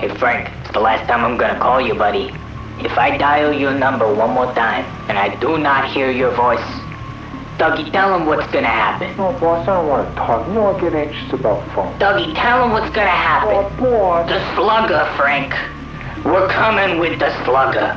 Hey, Frank, it's the last time I'm gonna call you, buddy. If I dial your number one more time and I do not hear your voice, Dougie, tell him what's gonna happen. No, boss, I don't want to talk. You know I get anxious about phones. Dougie, tell him what's gonna happen. Oh, boss. The slugger, Frank. We're coming with the slugger.